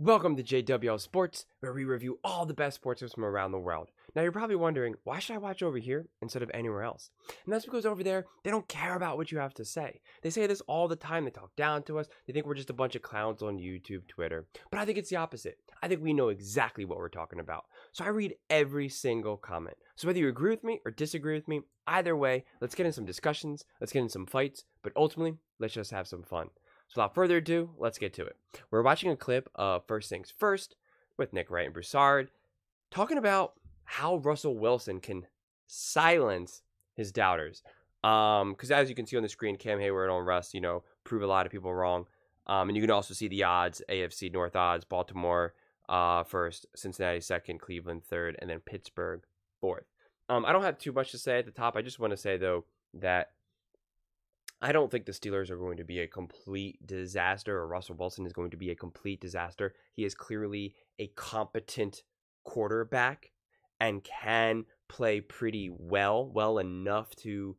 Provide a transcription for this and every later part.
Welcome to JWL Sports, where we review all the best sports from around the world. Now, you're probably wondering, why should I watch over here instead of anywhere else? And that's because over there, they don't care about what you have to say. They say this all the time. They talk down to us. They think we're just a bunch of clowns on YouTube, Twitter. But I think it's the opposite. I think we know exactly what we're talking about. So I read every single comment. So whether you agree with me or disagree with me, either way, let's get in some discussions, let's get in some fights, but ultimately, let's just have some fun. So without further ado, let's get to it. We're watching a clip of First Things First with Nick Wright and Broussard talking about how Russell Wilson can silence his doubters. Um, because as you can see on the screen, Cam Hayward on Russ, you know, prove a lot of people wrong. Um, and you can also see the odds: AFC North odds, Baltimore uh, first, Cincinnati second, Cleveland third, and then Pittsburgh fourth. Um, I don't have too much to say at the top. I just want to say though that I don't think the Steelers are going to be a complete disaster, or Russell Wilson is going to be a complete disaster. He is clearly a competent quarterback and can play pretty well, well enough to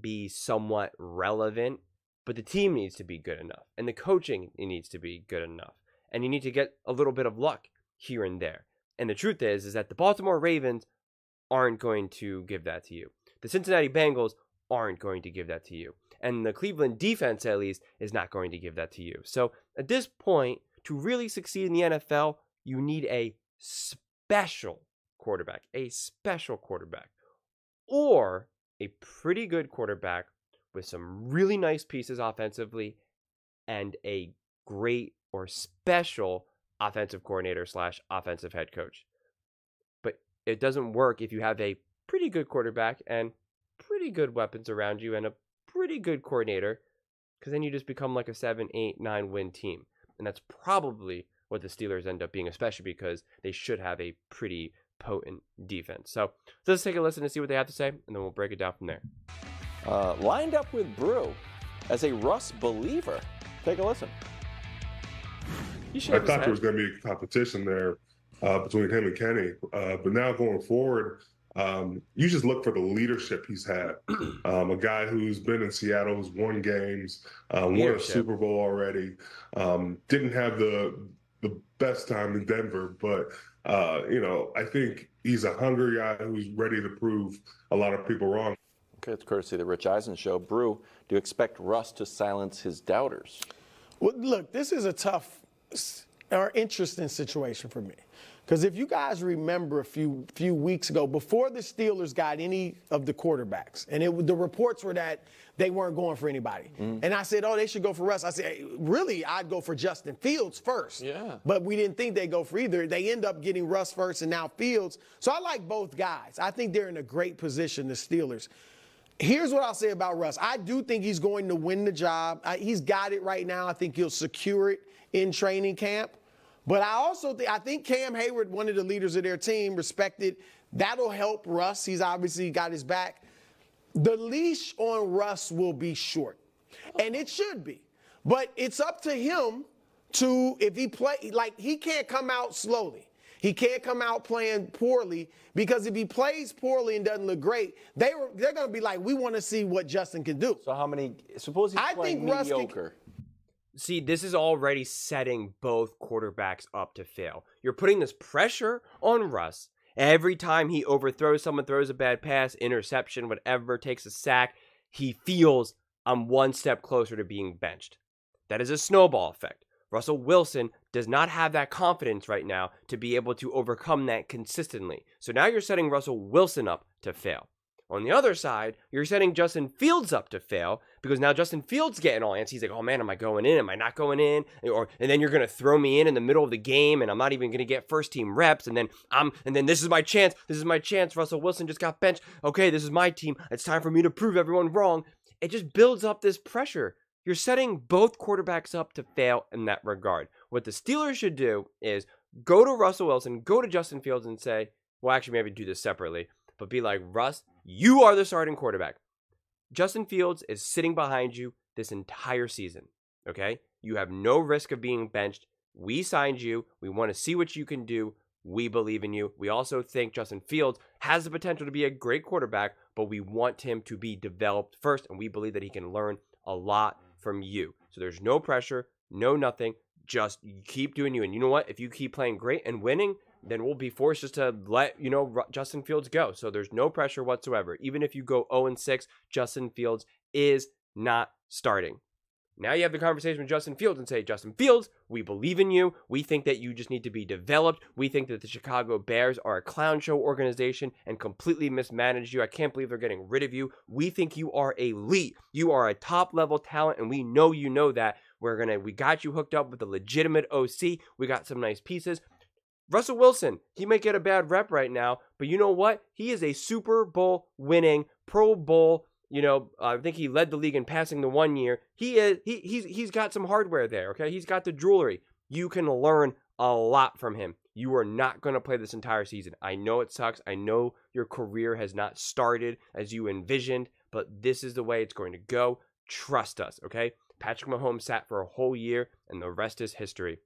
be somewhat relevant. But the team needs to be good enough, and the coaching needs to be good enough, and you need to get a little bit of luck here and there. And the truth is, is that the Baltimore Ravens aren't going to give that to you. The Cincinnati Bengals aren't going to give that to you. And the Cleveland defense, at least, is not going to give that to you. So at this point, to really succeed in the NFL, you need a special quarterback, a special quarterback, or a pretty good quarterback with some really nice pieces offensively and a great or special offensive coordinator slash offensive head coach. But it doesn't work if you have a pretty good quarterback and pretty good weapons around you and a pretty good coordinator because then you just become like a seven, eight, nine win team. And that's probably what the Steelers end up being, especially because they should have a pretty potent defense. So let's take a listen and see what they have to say, and then we'll break it down from there. Uh, lined up with Brew as a Russ believer. Take a listen. I thought there was going to be a competition there uh, between him and Kenny, uh, but now going forward, um, you just look for the leadership he's had. Um, a guy who's been in Seattle, who's won games, uh, won a Super Bowl already. Um, didn't have the the best time in Denver, but uh, you know, I think he's a hungry guy who's ready to prove a lot of people wrong. Okay, it's courtesy of the Rich Eisen show. Brew, do you expect Russ to silence his doubters? Well, look, this is a tough or interesting situation for me. Because if you guys remember a few few weeks ago, before the Steelers got any of the quarterbacks, and it, the reports were that they weren't going for anybody, mm-hmm. and I said, "Oh, they should go for Russ." I said, hey, "Really, I'd go for Justin Fields first. Yeah. But we didn't think they'd go for either. They end up getting Russ first, and now Fields. So I like both guys. I think they're in a great position. The Steelers. Here's what I'll say about Russ. I do think he's going to win the job. I, he's got it right now. I think he'll secure it in training camp. But I also think I think Cam Hayward, one of the leaders of their team, respected. That'll help Russ. He's obviously got his back. The leash on Russ will be short, and it should be. But it's up to him to if he play like he can't come out slowly. He can't come out playing poorly because if he plays poorly and doesn't look great, they were they're going to be like, we want to see what Justin can do. So how many? Suppose he's I playing think mediocre. Russ can, See, this is already setting both quarterbacks up to fail. You're putting this pressure on Russ. Every time he overthrows someone, throws a bad pass, interception, whatever, takes a sack, he feels I'm one step closer to being benched. That is a snowball effect. Russell Wilson does not have that confidence right now to be able to overcome that consistently. So now you're setting Russell Wilson up to fail. On the other side, you're setting Justin Fields up to fail because now Justin Fields getting all antsy. He's like, "Oh man, am I going in? Am I not going in?" Or and then you're gonna throw me in in the middle of the game, and I'm not even gonna get first team reps. And then I'm and then this is my chance. This is my chance. Russell Wilson just got benched. Okay, this is my team. It's time for me to prove everyone wrong. It just builds up this pressure. You're setting both quarterbacks up to fail in that regard. What the Steelers should do is go to Russell Wilson, go to Justin Fields, and say, "Well, actually, maybe do this separately." But be like, Russ, you are the starting quarterback. Justin Fields is sitting behind you this entire season. Okay? You have no risk of being benched. We signed you. We want to see what you can do. We believe in you. We also think Justin Fields has the potential to be a great quarterback, but we want him to be developed first, and we believe that he can learn a lot mm. from you. So there's no pressure, no nothing. just keep doing you. And you know what? If you keep playing great and winning, then we'll be forced just to let you know Justin Fields go. So there's no pressure whatsoever. Even if you go 0 and 6, Justin Fields is not starting. Now you have the conversation with Justin Fields and say, Justin Fields, we believe in you. We think that you just need to be developed. We think that the Chicago Bears are a clown show organization and completely mismanaged you. I can't believe they're getting rid of you. We think you are elite. You are a top level talent, and we know you know that. We're gonna, we got you hooked up with a legitimate OC. We got some nice pieces. Russell Wilson, he might get a bad rep right now, but you know what? He is a Super Bowl winning, Pro Bowl you know, uh, I think he led the league in passing the one year. He is he he's he's got some hardware there, okay? He's got the jewelry. You can learn a lot from him. You are not going to play this entire season. I know it sucks. I know your career has not started as you envisioned, but this is the way it's going to go. Trust us, okay? Patrick Mahomes sat for a whole year and the rest is history.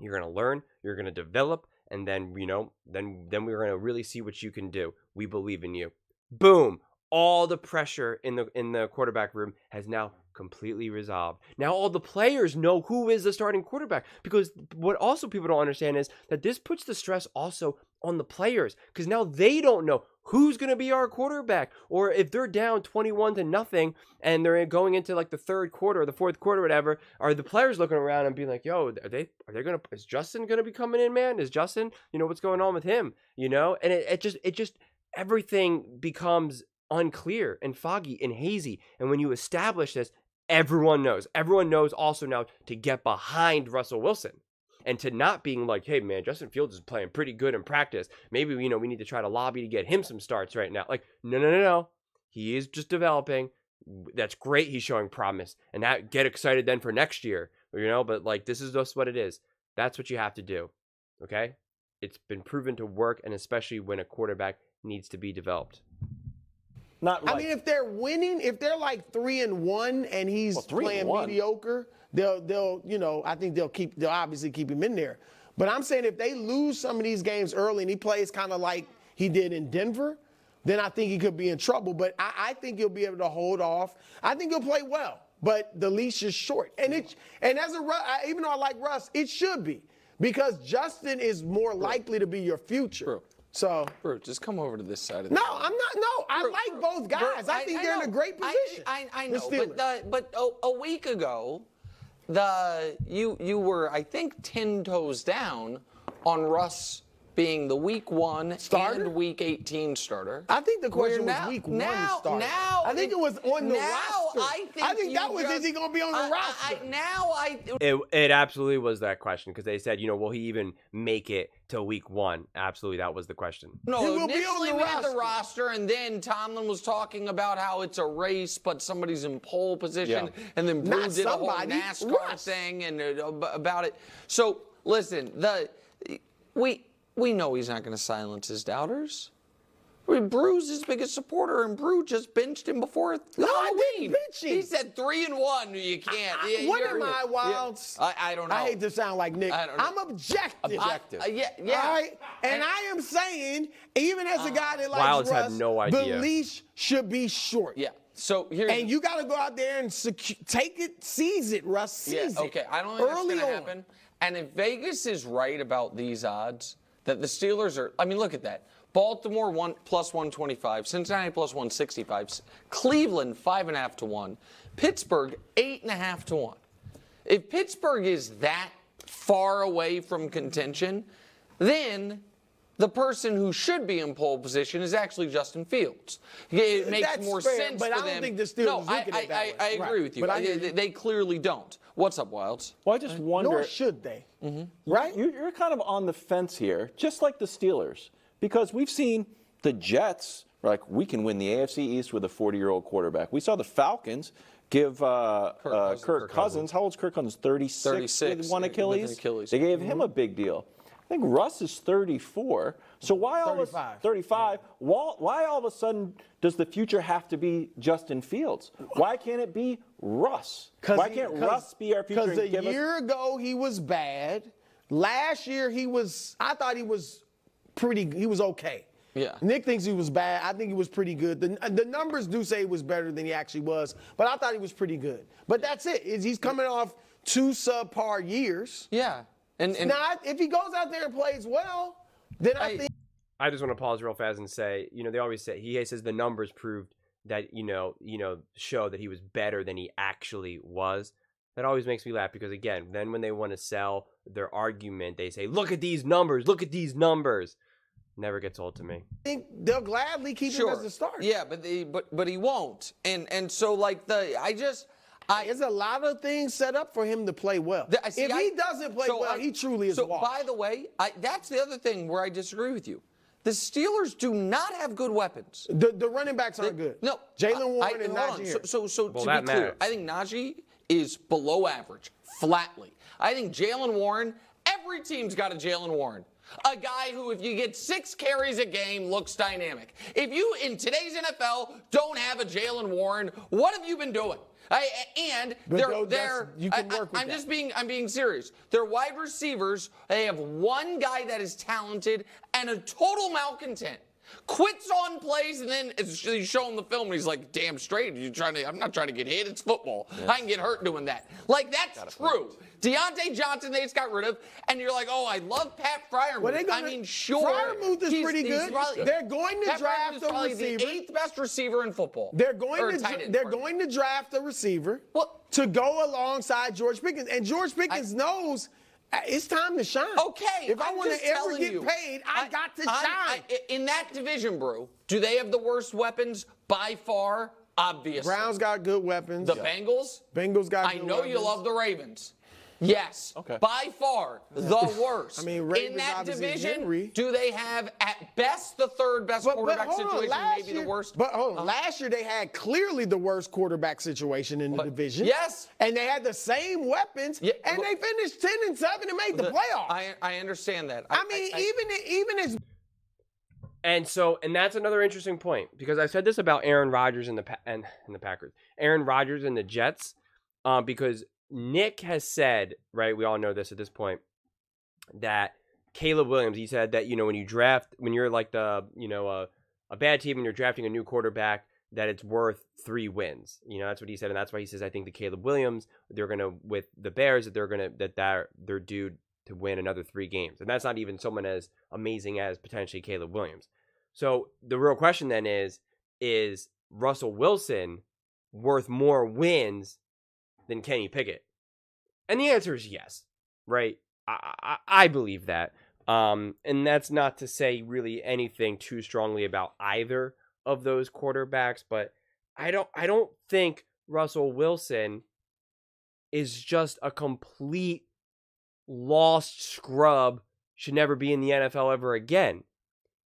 You're going to learn, you're going to develop, and then, you know, then then we're going to really see what you can do. We believe in you. Boom all the pressure in the in the quarterback room has now completely resolved. Now all the players know who is the starting quarterback because what also people don't understand is that this puts the stress also on the players because now they don't know who's going to be our quarterback or if they're down 21 to nothing and they're going into like the third quarter or the fourth quarter whatever are the players looking around and being like yo are they are they going to is Justin going to be coming in man is Justin you know what's going on with him you know and it, it just it just everything becomes unclear and foggy and hazy. And when you establish this, everyone knows. Everyone knows also now to get behind Russell Wilson and to not being like, hey man, Justin Fields is playing pretty good in practice. Maybe you know we need to try to lobby to get him some starts right now. Like, no, no, no, no. He is just developing. That's great. He's showing promise, and that get excited then for next year. You know, but like this is just what it is. That's what you have to do. Okay, it's been proven to work, and especially when a quarterback needs to be developed. Not I mean, if they're winning, if they're like three and one, and he's well, playing mediocre, they'll they'll you know I think they'll keep they'll obviously keep him in there. But I'm saying if they lose some of these games early and he plays kind of like he did in Denver, then I think he could be in trouble. But I, I, think he'll be able to hold off. I think he'll play well, but the leash is short. And it and as a even though I like Russ, it should be because Justin is more likely to be your future. True. So, bro, just come over to this side of the. No, I'm not. No, I like both guys. I think I, they're I in a great position. I, I, I know, but the, but a, a, week ago, the you you were I think ten toes down on Russ being the week one starter? and week 18 starter. I think the question now, was week now, one starter. Now, I think it was on the now roster. I think, I think that was just, is he going to be on the roster? I, now I. It, it absolutely was that question because they said, you know, will he even make it to week one? Absolutely, that was the question. No, he will initially be on the roster. the roster, and then Tomlin was talking about how it's a race, but somebody's in pole position, yeah. and then Brew did somebody, a whole NASCAR Russ. thing and uh, about it. So listen, the we we know he's not going to silence his doubters. I mean, Brew's his biggest supporter, and Brew just benched him before no, Halloween. bench him. He said three and one. You can't. I, yeah, what am I, Wildes? Yeah, I, I, don't know. I hate to sound like Nick. I am objective. Objective. I, uh, yeah, yeah. All right? And, and, I am saying, even as a guy that likes Wildes Russ, have no idea. the leash should be short. Yeah. So here, and you got to go out there and secu- take it, seize it, Russ. Seize yeah, okay. It I don't think Early that's going to happen. And if Vegas is right about these odds, that the Steelers are, I mean, look at that. Baltimore one plus 125, Cincinnati plus 165, Cleveland five and a half to one, Pittsburgh eight and a half to one. If Pittsburgh is that far away from contention, then the person who should be in pole position is actually Justin Fields. It makes That's more fair, sense but for I don't them. think the Steelers no, I, I, I, I, agree right. with you. But I, they, they, clearly don't. What's up, Wildes? Well, I just wonder. Nor should they. Mm-hmm. Right? You're kind of on the fence here, just like the Steelers, because we've seen the Jets. Like we can win the AFC East with a 40-year-old quarterback. We saw the Falcons give uh, Kirk, uh, Kirk, Kirk Cousins. Cousins. How old's Kirk Cousins? 36, 36 with one Achilles. With Achilles. They gave mm-hmm. him a big deal. I think Russ is 34. So why all 35. Of, 35? Why, why all of a sudden does the future have to be Justin Fields? Why can't it be Russ? Why can't he, Russ be our future? Because a year us- ago he was bad. Last year he was. I thought he was pretty. He was okay. Yeah. Nick thinks he was bad. I think he was pretty good. The, the numbers do say he was better than he actually was, but I thought he was pretty good. But that's it. He's coming off two subpar years. Yeah. And, and Not if he goes out there and plays well, then I, I- think I just want to pause real fast and say, you know, they always say he says the numbers proved that you know, you know, show that he was better than he actually was. That always makes me laugh because again, then when they want to sell their argument, they say, "Look at these numbers! Look at these numbers!" Never gets old to me. think they'll gladly keep him as a starter. Yeah, but they, but but he won't. And and so like the I just I There's a lot of things set up for him to play well. The- I see, if I- he doesn't play so well, I- he truly is So a walk. by the way, I, that's the other thing where I disagree with you. The Steelers do not have good weapons. the, the running backs aren't good. No, Jaylen I- Warren I- and. Najee. So, so, so Well, to that be clear, matters. I think Najee is below average, flatly. I think Jaylen Warren. Every team's got a Jaylen Warren. A guy who, if you get six carries a game, looks dynamic. If you, in today's NFL, don't have a Jaylen Warren, what have you been doing? I, and But they're, that's- they're you can I- work with I'm that. just being I'm being serious. They're wide receivers. They have one guy that is talented and a total malcontent. Quits on plays and then it's, you show him the film and he's like, "Damn straight, you trying to? I'm not trying to get hit. It's football. I can get hurt doing that. Like that's true. Diontae Johnson, they just got rid of, and you're like, "Oh, I love Pat Freiermuth." Well, they I gonna- mean, sure, Freiermuth is he's- pretty he's good. probably- They're going to Pat draft Freiermuth's a receiver. the eighth best receiver in football. They're going to dra- end, they're pardon. going to draft a receiver Well- to go alongside George Pickens, and George Pickens knows uh, it's time to shine. Okay. if I I'm want to ever get you, paid, I, got to shine. I- in that division, Brew, do they have the worst weapons by far? Obviously. Browns got good weapons. The Bengals? Bengals got. I good know you love the Ravens. Yes. Okay. By far the worst. I mean, in that division, Henry. do they have at best the third best But, but quarterback hold on, situation, last maybe year, the worst? But hold on, Uh-huh. last year they had clearly the worst quarterback situation in the division. yes. and they had the same weapons. Yeah, and but- they finished ten and seven and made the, playoffs. I, I, I understand that. I mean, even even as And so, and that's another interesting point because I said this about Aaron Rodgers and the Pa- and, and the Packers, Aaron Rodgers and the Jets, um, because Nick has said, right? We all know this at this point that Caleb Williams. He said that you know when you draft when you're like the you know a a bad team and you're drafting a new quarterback that it's worth three wins. You know that's what he said, and that's why he says I think the Caleb Williams they're gonna with the Bears that they're gonna that they're they're due to win another three games, and that's not even someone as amazing as potentially Caleb Williams. So the real question then is is Russell Wilson worth more wins than Kenny Pickett? And the answer is yes, right? I, I, I believe that. Um, and that's not to say really anything too strongly about either of those quarterbacks, but I don't I don't think Russell Wilson is just a complete lost scrub should never be in the NFL ever again.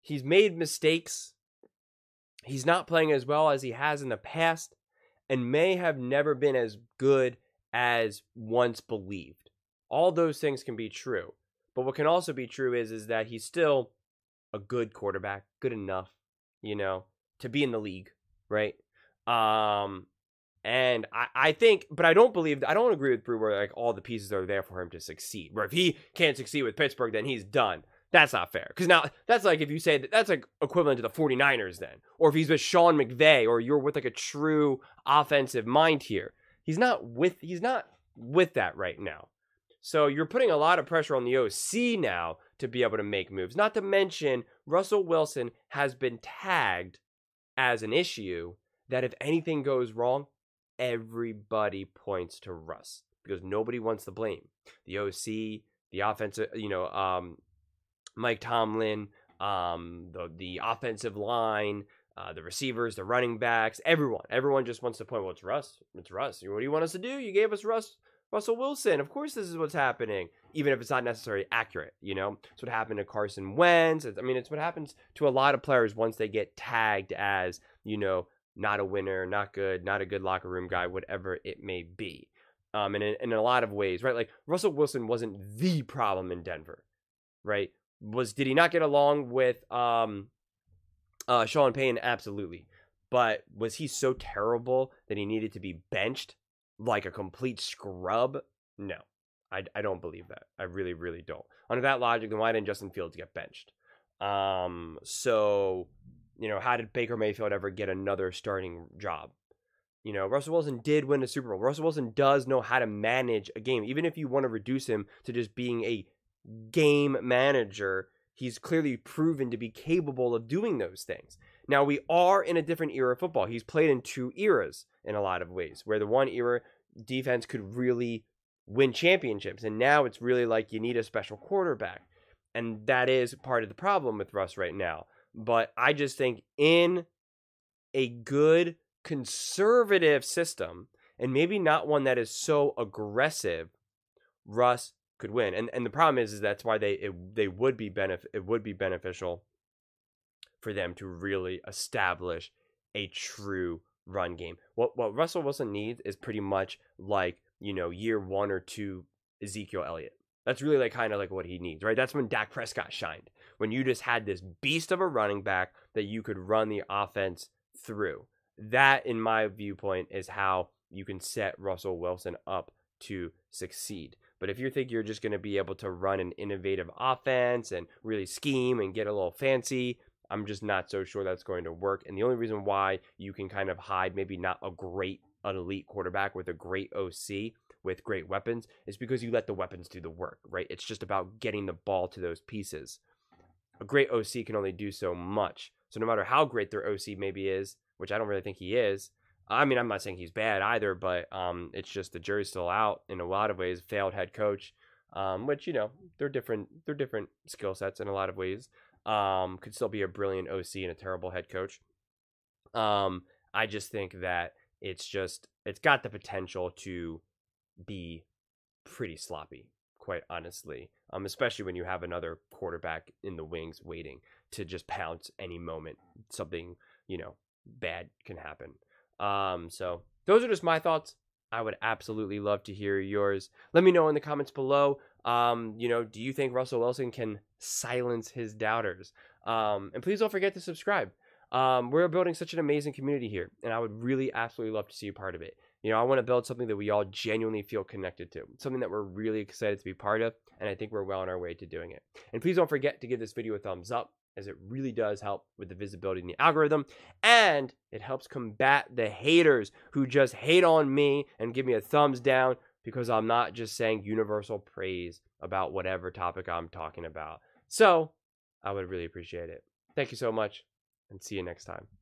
He's made mistakes. He's not playing as well as he has in the past and may have never been as good as once believed. All those things can be true. But what can also be true is is that he's still a good quarterback, good enough, you know, to be in the league, right? Um and I, I think, but I don't believe, I don't agree with Brew where like all the pieces are there for him to succeed. Where if he can't succeed with Pittsburgh, then he's done. That's not fair. Because now that's like if you say that that's like equivalent to the 49ers then. Or if he's with Sean McVay or you're with like a true offensive mind here. He's not with he's not with that right now. So you're putting a lot of pressure on the OC now to be able to make moves. Not to mention Russell Wilson has been tagged as an issue that if anything goes wrong, everybody points to Russ because nobody wants the blame. The OC, the offensive, you know, um, Mike Tomlin, um, the the offensive line, uh, the receivers, the running backs, everyone, everyone just wants to point. Well, it's Russ. It's Russ. What do you want us to do? You gave us Russ, Russell Wilson. Of course, this is what's happening, even if it's not necessarily accurate. You know, it's what happened to Carson Wentz. I mean, it's what happens to a lot of players once they get tagged as you know not a winner, not good, not a good locker room guy, whatever it may be. Um, and in, in a lot of ways, right? Like Russell Wilson wasn't the problem in Denver, right? Was did he not get along with um, uh, Sean Payne? Absolutely, but was he so terrible that he needed to be benched like a complete scrub? No, I, I don't believe that. I really, really don't. Under that logic, then why didn't Justin Fields get benched? Um, so you know, how did Baker Mayfield ever get another starting job? You know, Russell Wilson did win a Super Bowl. Russell Wilson does know how to manage a game. Even if you want to reduce him to just being a game manager, he's clearly proven to be capable of doing those things. Now, we are in a different era of football. He's played in two eras in a lot of ways, where the one era defense could really win championships. And now it's really like you need a special quarterback. And that is part of the problem with Russ right now. But I just think in a good conservative system, and maybe not one that is so aggressive, Russ could win. And and the problem is, is that's why they it, they would be benef- it would be beneficial for them to really establish a true run game. What what Russell Wilson needs is pretty much like, you know, year 1 or 2 Ezekiel Elliott. That's really like kind of like what he needs, right? That's when Dak Prescott shined. When you just had this beast of a running back that you could run the offense through. That in my viewpoint is how you can set Russell Wilson up to succeed. But if you think you're just going to be able to run an innovative offense and really scheme and get a little fancy, I'm just not so sure that's going to work. And the only reason why you can kind of hide maybe not a great, an elite quarterback with a great OC with great weapons is because you let the weapons do the work, right? It's just about getting the ball to those pieces. A great OC can only do so much. So no matter how great their OC maybe is, which I don't really think he is, I mean, I'm not saying he's bad either, but um, it's just the jury's still out in a lot of ways. Failed head coach, um, which you know they're different. They're different skill sets in a lot of ways. Um, could still be a brilliant OC and a terrible head coach. Um, I just think that it's just it's got the potential to be pretty sloppy, quite honestly. Um, especially when you have another quarterback in the wings waiting to just pounce any moment. Something you know bad can happen. Um, so those are just my thoughts. I would absolutely love to hear yours. Let me know in the comments below. Um, you know, do you think Russell Wilson can silence his doubters? Um, and please don't forget to subscribe. Um, we're building such an amazing community here, and I would really absolutely love to see you part of it. You know, I want to build something that we all genuinely feel connected to, something that we're really excited to be part of, and I think we're well on our way to doing it. And please don't forget to give this video a thumbs up as it really does help with the visibility in the algorithm and it helps combat the haters who just hate on me and give me a thumbs down because I'm not just saying universal praise about whatever topic I'm talking about. So, I would really appreciate it. Thank you so much and see you next time.